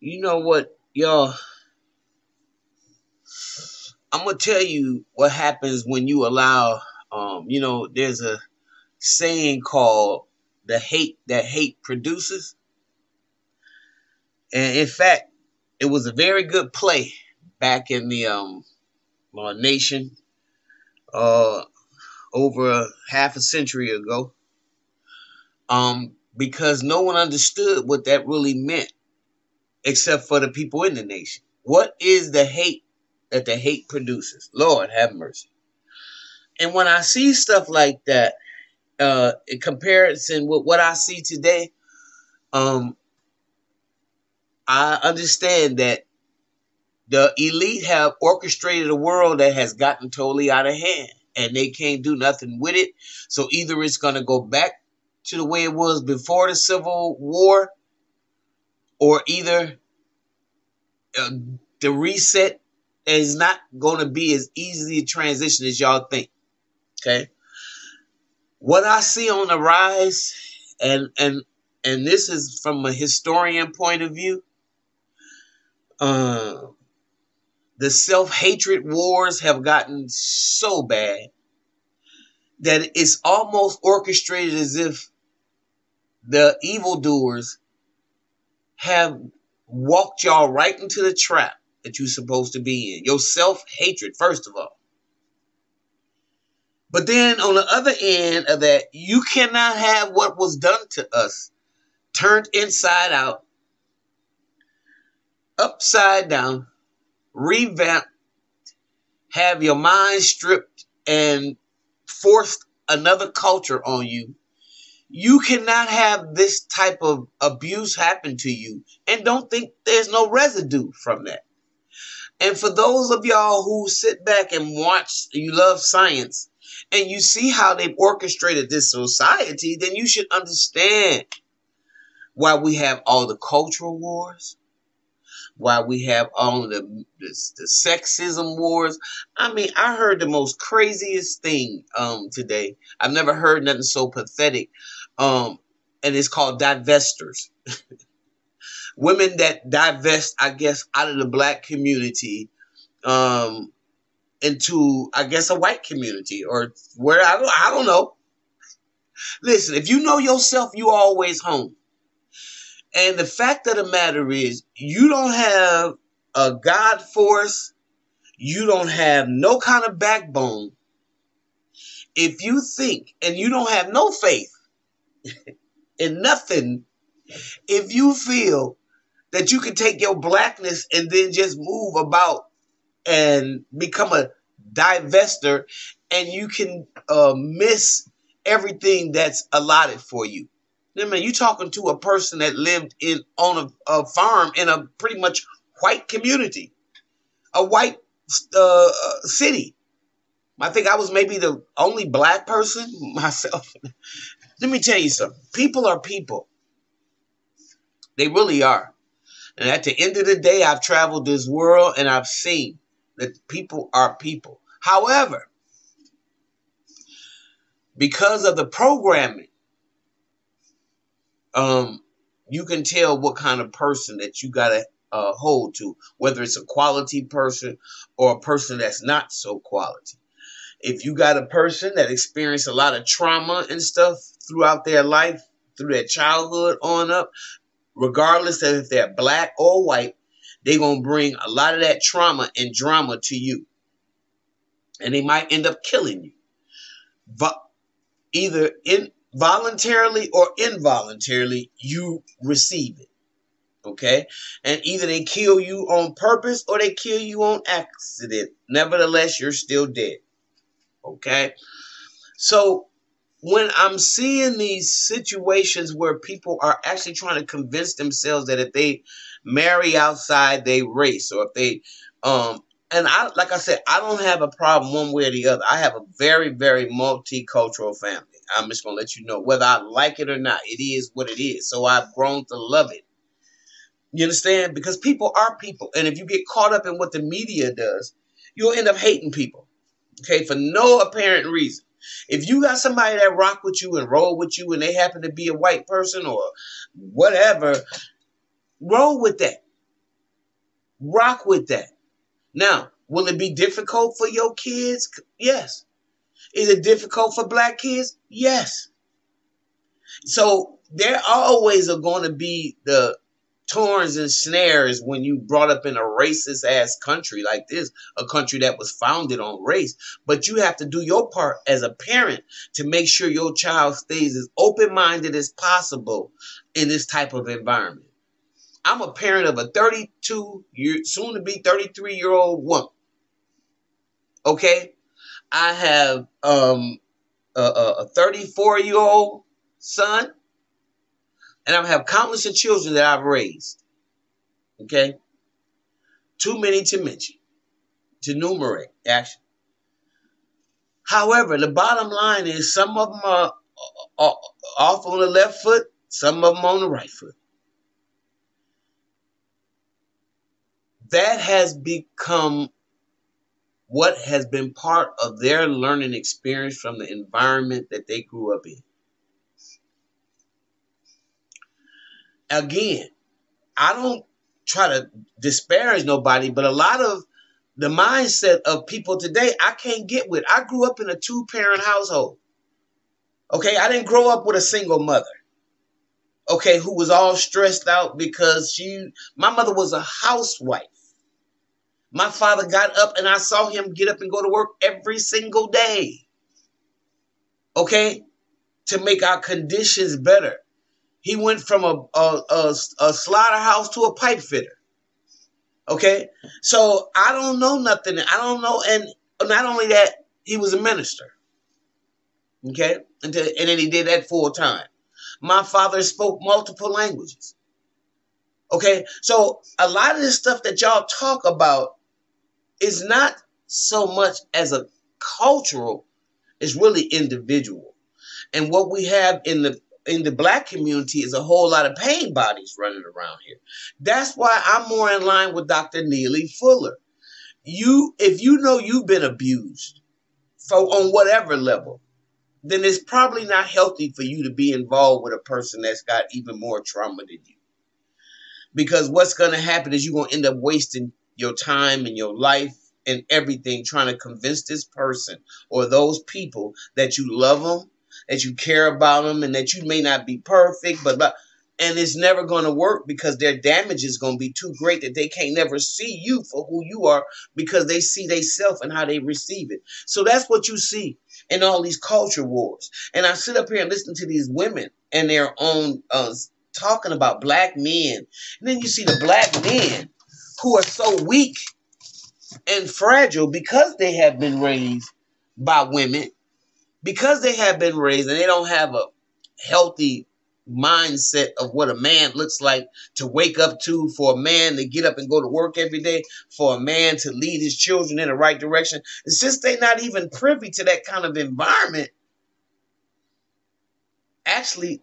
You know what, y'all? I'm gonna tell you what happens when you allow. Um, you know, there's a saying called "the hate that hate produces," and in fact, it was a very good play back in the um uh, nation uh over half a century ago. Um, because no one understood what that really meant, except for the people in the nation. What is the hate that the hate produces? Lord have mercy. And when I see stuff like that, uh, in comparison with what I see today, um, I understand that the elite have orchestrated a world that has gotten totally out of hand and they can't do nothing with it. So either it's going to go back to the way it was before the Civil War, or either uh, the reset is not going to be as easy a transition as y'all think. Okay. What I see on the rise, and and and this is from a historian point of view. Uh, the self hatred wars have gotten so bad that it's almost orchestrated as if the evildoers have walked y'all right into the trap that you're supposed to be in. Your self hatred, first of all. But then on the other end of that, you cannot have what was done to us turned inside out, upside down, revamped, have your mind stripped, and forced another culture on you. You cannot have this type of abuse happen to you and don't think there's no residue from that. And for those of y'all who sit back and watch, you love science, and you see how they've orchestrated this society, then you should understand why we have all the cultural wars, why we have all the, the, the sexism wars. I mean, I heard the most craziest thing um, today. I've never heard nothing so pathetic. Um, and it's called divestors. Women that divest, I guess, out of the black community um, into, I guess, a white community or where I don't, I don't know. Listen, if you know yourself, you always home. And the fact of the matter is, you don't have a God force. You don't have no kind of backbone. If you think and you don't have no faith in nothing, if you feel that you can take your blackness and then just move about and become a divester and you can uh, miss everything that's allotted for you. I mean, you talking to a person that lived in on a, a farm in a pretty much white community, a white uh city. I think I was maybe the only black person myself. Let me tell you something. People are people. They really are. And at the end of the day, I've traveled this world and I've seen that people are people. However, because of the programming um, you can tell what kind of person that you gotta uh, hold to, whether it's a quality person or a person that's not so quality. If you got a person that experienced a lot of trauma and stuff throughout their life, through their childhood on up, regardless of if they're black or white, they're gonna bring a lot of that trauma and drama to you. And they might end up killing you. But either in voluntarily or involuntarily, you receive it. Okay? And either they kill you on purpose or they kill you on accident. Nevertheless, you're still dead. Okay? So when I'm seeing these situations where people are actually trying to convince themselves that if they marry outside they race or if they um and I like I said, I don't have a problem one way or the other. I have a very, very multicultural family. I'm just gonna let you know whether I like it or not. It is what it is. So I've grown to love it. You understand? Because people are people, and if you get caught up in what the media does, you'll end up hating people. Okay, for no apparent reason. If you got somebody that rock with you and roll with you, and they happen to be a white person or whatever, roll with that. Rock with that. Now, will it be difficult for your kids? Yes. Is it difficult for black kids? Yes. So there always are going to be the thorns and snares when you brought up in a racist ass country like this, a country that was founded on race. But you have to do your part as a parent to make sure your child stays as open minded as possible in this type of environment. I'm a parent of a 32 year, soon to be 33 year old woman. Okay, I have um, a 34 year old son and I have countless of children that I've raised. Okay? Too many to mention, to enumerate, actually. However, the bottom line is some of them are uh, uh, off on the left foot, some of them on the right foot. That has become what has been part of their learning experience from the environment that they grew up in. Again, I don't try to disparage nobody, but a lot of the mindset of people today, I can't get with. I grew up in a two parent household. Okay, I didn't grow up with a single mother. Okay, who was all stressed out because she, my mother was a housewife. My father got up and I saw him get up and go to work every single day. Okay, to make our conditions better. He went from a, a, a, a slaughterhouse to a pipe fitter. Okay, so I don't know nothing. I don't know, and not only that, he was a minister. Okay, and, to, and then he did that full time. My father spoke multiple languages. Okay, so a lot of this stuff that y'all talk about is not so much as a cultural, it's really individual. And what we have in the in the black community is a whole lot of pain bodies running around here. That's why I'm more in line with Dr. Neely Fuller. You, if you know you've been abused for on whatever level, then it's probably not healthy for you to be involved with a person that's got even more trauma than you. Because what's going to happen is you're going to end up wasting your time and your life and everything trying to convince this person or those people that you love them that you care about them and that you may not be perfect, but, but and it's never going to work because their damage is going to be too great that they can't never see you for who you are because they see they self and how they receive it. So that's what you see in all these culture wars. And I sit up here and listen to these women and their own uh, talking about black men, and then you see the black men who are so weak and fragile because they have been raised by women because they have been raised and they don't have a healthy mindset of what a man looks like to wake up to, for a man to get up and go to work every day, for a man to lead his children in the right direction. And since they're not even privy to that kind of environment, actually,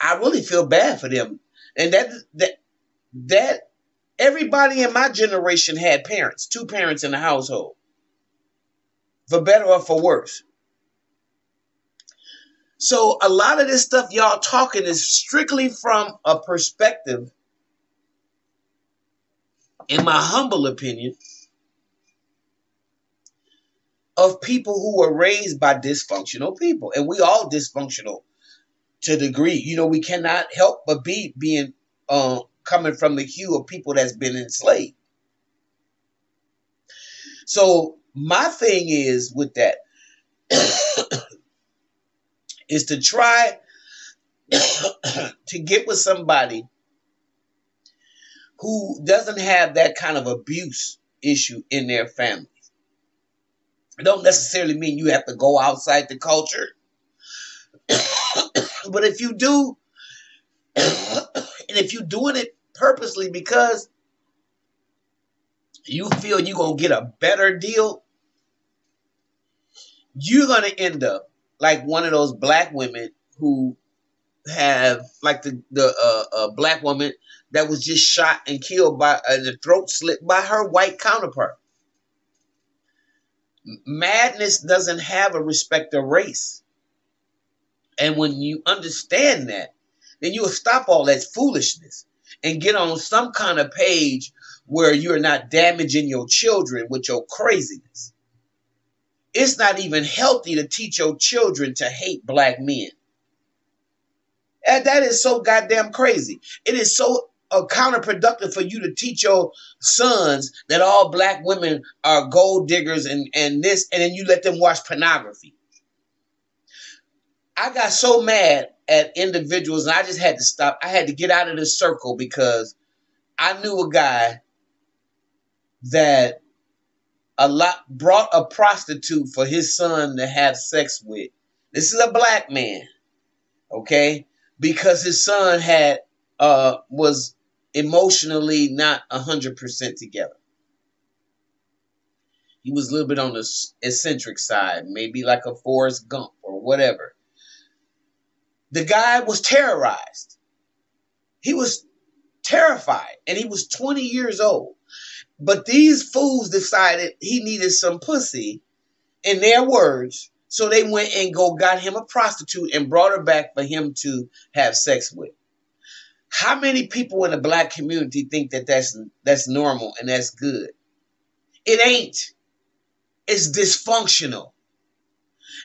I really feel bad for them. And that that that everybody in my generation had parents, two parents in the household. For better or for worse. So a lot of this stuff y'all talking is strictly from a perspective, in my humble opinion, of people who were raised by dysfunctional people. And we all dysfunctional to degree. You know, we cannot help but be being uh, coming from the hue of people that's been enslaved. So my thing is with that is to try to get with somebody who doesn't have that kind of abuse issue in their family. It don't necessarily mean you have to go outside the culture. but if you do, and if you're doing it purposely because you feel you're going to get a better deal, you're going to end up like one of those black women who have like the the uh, black woman that was just shot and killed by uh, the throat slit by her white counterpart. Madness doesn't have a respect of race, and when you understand that, then you will stop all that foolishness. and get on some kind of page where you're not damaging your children with your craziness. It's not even healthy to teach your children to hate black men. And that is so goddamn crazy. It is so uh, counterproductive for you to teach your sons that all black women are gold diggers and, and this, and then you let them watch pornography. I got so mad at individuals and I just had to stop. I had to get out of this circle because I knew a guy that lot brought a prostitute for his son to have sex with. This is a black man, okay? Because his son had uh was emotionally not a hundred percent together. He was a little bit on the eccentric side, maybe like a Forrest Gump or whatever. The guy was terrorized. He was terrified, and he was 20 years old. But these fools decided he needed some pussy, in their words, so they went and go got him a prostitute and brought her back for him to have sex with. How many people in the black community think that that's that's normal and that's good? It ain't. It's dysfunctional.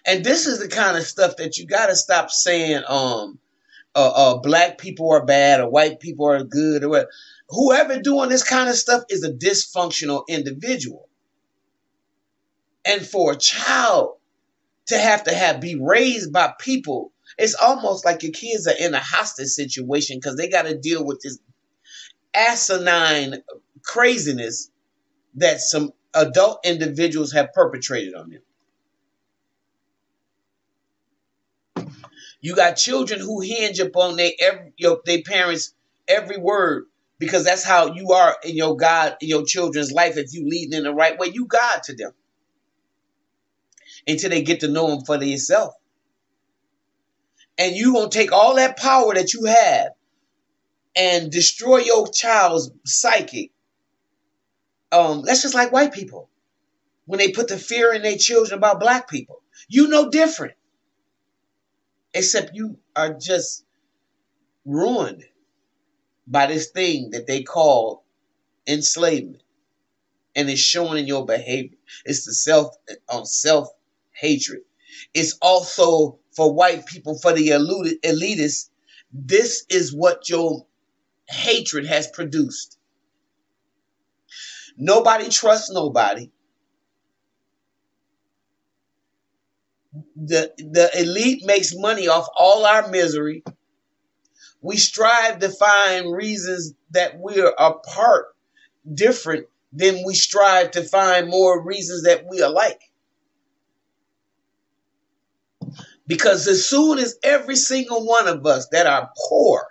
And this is the kind of stuff that you got to stop saying um uh, uh black people are bad or white people are good or what. Whoever doing this kind of stuff is a dysfunctional individual. And for a child to have to have be raised by people it's almost like your kids are in a hostage situation because they got to deal with this asinine craziness that some adult individuals have perpetrated on them. You got children who hinge upon their every your their parents every word because that's how you are in your God in your children's life. If you lead in the right way, you God to them until they get to know Him for themselves and you gonna take all that power that you have and destroy your child's psyche. Um, that's just like white people when they put the fear in their children about black people. You know different, except you are just ruined by this thing that they call enslavement, and it's showing in your behavior. It's the self on um, self hatred. It's also for white people, for the elitists, this is what your hatred has produced. Nobody trusts nobody. The, the elite makes money off all our misery. We strive to find reasons that we're apart different than we strive to find more reasons that we are alike. Because as soon as every single one of us that are poor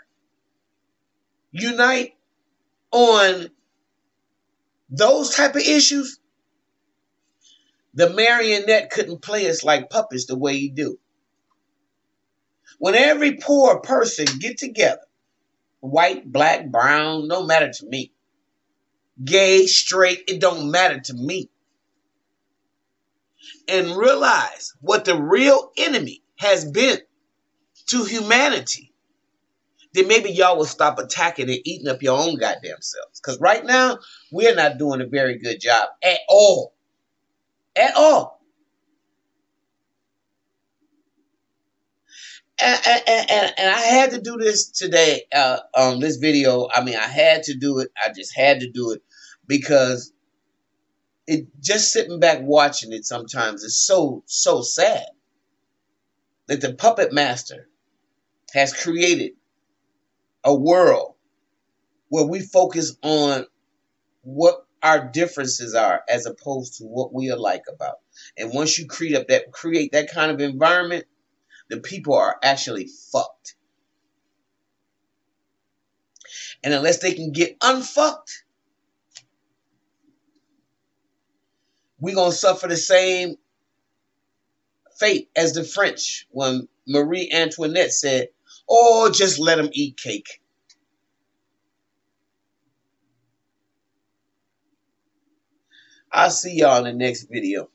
unite on those type of issues, the marionette couldn't play us like puppets the way you do. When every poor person get together, white, black, brown, no matter to me. Gay, straight, it don't matter to me. And realize what the real enemy has been to humanity, then maybe y'all will stop attacking and eating up your own goddamn selves. Because right now, we're not doing a very good job at all. At all. And, and, and, and I had to do this today, uh, um, this video. I mean, I had to do it. I just had to do it because it just sitting back watching it sometimes is so, so sad that the puppet master has created a world where we focus on what our differences are as opposed to what we are like about. And once you create up that create that kind of environment, the people are actually fucked. And unless they can get unfucked, we're gonna suffer the same fate as the French when Marie Antoinette said, Oh, just let them eat cake. I'll see y'all in the next video.